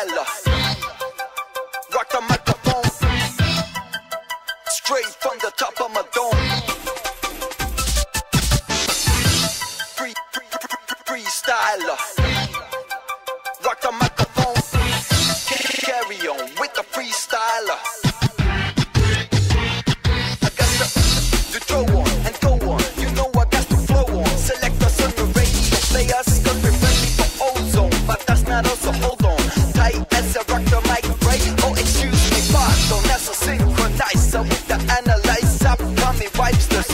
Ella. Rock the microphone. Straight from the top of my dome. Free, free, free, freestyler.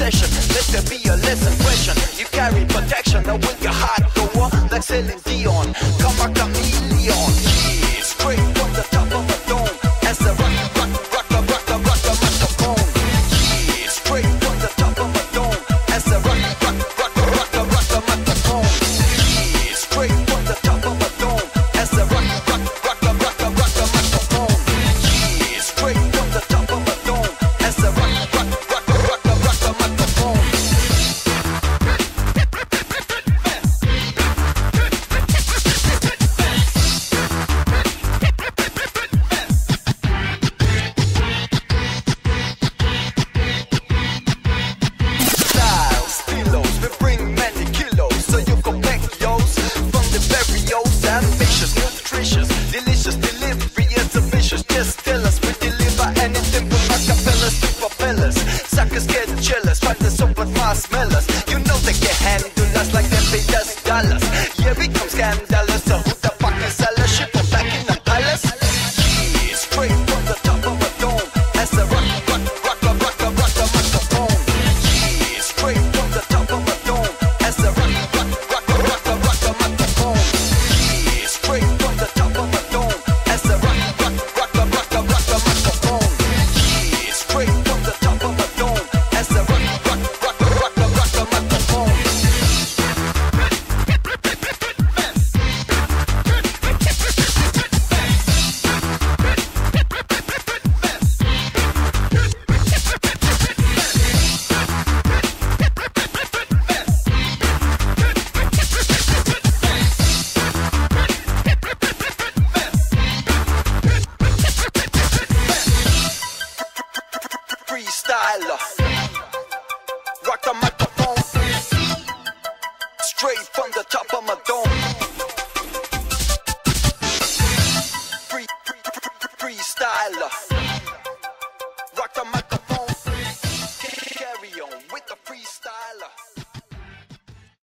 obsession. Let there be a lesson question. You carry protection, now with your heart go on like Celine Dion. Come back, Camille. Yeah, become scandalous. So Freestyle, Rock the microphone. Straight from the top of my dome. Free, free, free, free, free.